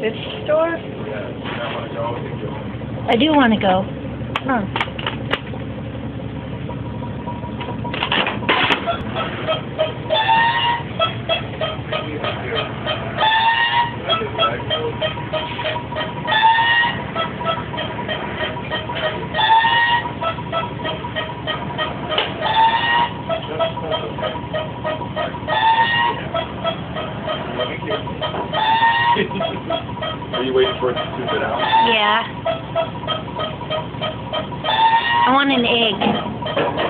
This store? You. I do want to go. Huh. Are you waiting for it to soup it out? Yeah. I want an egg.